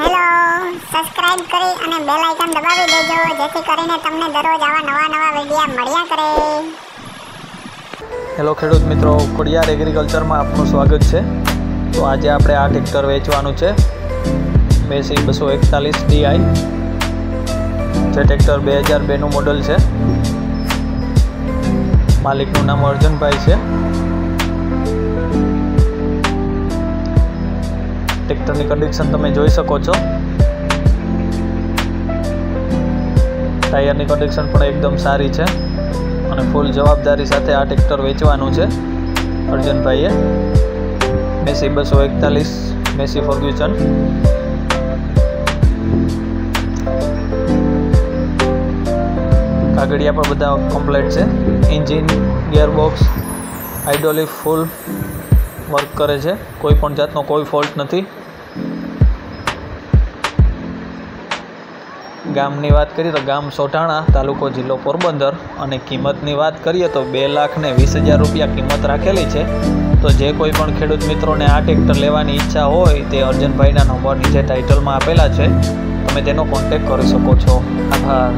Hello subscribe કરી અને bell icon દબાવી દેજો, જેથી કરીને તમને દરરોજ આવા નવા નવા વિડીયા મળ્યા કરે. હેલો ખેડૂત મિત્રો, ખોડિયાર એગ્રીકલ્ચરમાં આપનું સ્વાગત છે. તો આજે આપણે આ ટેક્ટર વેચવાનું છે. મેસી બસો એકતાલીસ ડીઆઈ જે ટ્રેક્ટર બે હજાર બેનું મોડલ છે. માલિકનું નામ અર્જુનભાઈ છે. ટ્રેક્ટરની કન્ડિશન તમે જોઈ શકો છો. ટાયરની કન્ડિશન પણ એકદમ સારી છે. અને ફૂલ જવાબદારી સાથે આ ટ્રેક્ટર વેચવાનું છે, અર્જુનભાઈએ. મેસી બસો એકતાલીસ મેસી ફર્ગ્યુસન કાગળિયા પણ બધા કમ્પ્લેટ છે. Engine gearbox hydraulic full work કરે છે. કોઈ પણ જાતનો કોઈ ફોલ્ટ નથી. ગામની વાત કરીએ તો ગામ સોઢાણા, તાલુકો જિલ્લો પોરબંદર અને કિંમતની વાત કરીએ તો બે લાખને વીસ હજાર રૂપિયા કિંમત રાખેલી છે. તો જે કોઈ પણ ખેડૂત મિત્રોને આ ટ્રેક્ટર લેવાની ઈચ્છા હોય તે અર્જુનભાઈના નંબર નીચે ટાઇટલમાં આપેલા છે. તમે તેનો કોન્ટેક કરી શકો છો. આભાર.